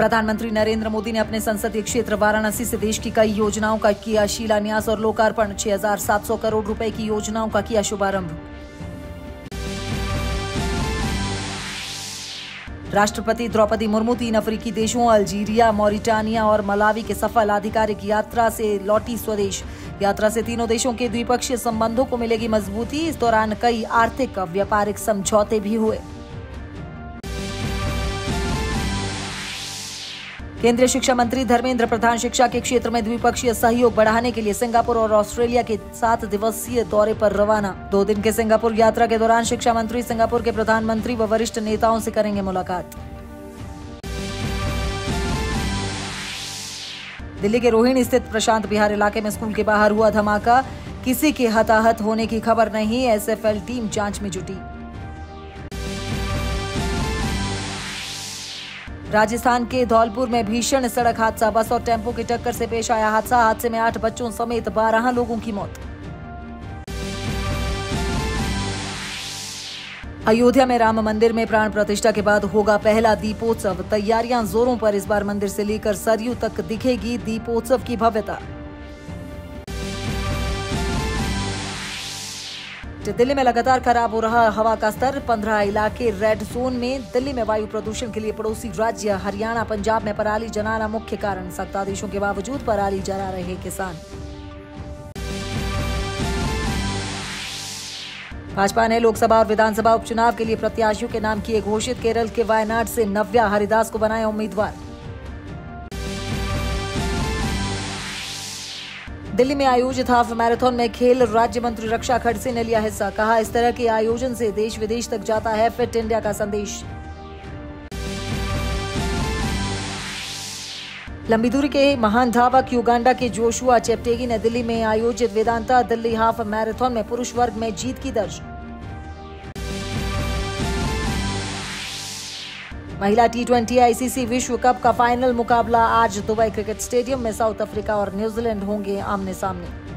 प्रधानमंत्री नरेंद्र मोदी ने अपने संसदीय क्षेत्र वाराणसी से देश की कई योजनाओं का किया शिलान्यास और लोकार्पण। 6,700 करोड़ रुपए की योजनाओं का किया शुभारंभ। राष्ट्रपति द्रौपदी मुर्मू तीन अफ्रीकी देशों अल्जीरिया मॉरिटानिया और मलावी के सफल आधिकारिक यात्रा से लौटी स्वदेश। यात्रा से तीनों देशों के द्विपक्षीय संबंधों को मिलेगी मजबूती। इस दौरान कई आर्थिक व्यापारिक समझौते भी हुए। केंद्रीय शिक्षा मंत्री धर्मेंद्र प्रधान शिक्षा के क्षेत्र में द्विपक्षीय सहयोग बढ़ाने के लिए सिंगापुर और ऑस्ट्रेलिया के सात दिवसीय दौरे पर रवाना। दो दिन के सिंगापुर यात्रा के दौरान शिक्षा मंत्री, सिंगापुर के प्रधानमंत्री व वरिष्ठ नेताओं से करेंगे मुलाकात। दिल्ली के रोहिणी स्थित प्रशांत बिहार इलाके में स्कूल के बाहर हुआ धमाका। किसी के हताहत होने की खबर नहीं, एसएफएल टीम जाँच में जुटी। राजस्थान के धौलपुर में भीषण सड़क हादसा। बस और टेंपो की टक्कर से पेश आया हादसा। हादसे में आठ बच्चों समेत बारह लोगों की मौत। अयोध्या में राम मंदिर में प्राण प्रतिष्ठा के बाद होगा पहला दीपोत्सव। तैयारियाँ जोरों पर इस बार मंदिर से लेकर सरयू तक दिखेगी दीपोत्सव की भव्यता। दिल्ली में लगातार खराब हो रहा हवा का स्तर, पंद्रह इलाके रेड जोन में। दिल्ली में वायु प्रदूषण के लिए पड़ोसी राज्य, हरियाणा, पंजाब में पराली जलाना मुख्य कारण। सख्त आदेशों के बावजूद पराली जला रहे किसान। भाजपा ने लोकसभा और विधानसभा उपचुनाव के लिए प्रत्याशियों के नाम किए घोषित। केरल के वायनाड से नव्या हरिदास को बनाया उम्मीदवार। दिल्ली में आयोजित हाफ़ मैराथन में खेल राज्य मंत्री रक्षा खड़से ने लिया हिस्सा। कहा, इस तरह के आयोजन से देश विदेश तक जाता है फिट इंडिया का संदेश। लंबी दूरी के महान धावक युगांडा के जोशुआ चेप्टेगी ने दिल्ली में आयोजित वेदांता दिल्ली हाफ़ मैराथन में पुरुष वर्ग में जीत की दर्ज। महिला टी ट्वेंटी आईसीसी विश्व कप का फाइनल मुकाबला आज दुबई क्रिकेट स्टेडियम में साउथ अफ्रीका और न्यूजीलैंड होंगे आमने सामने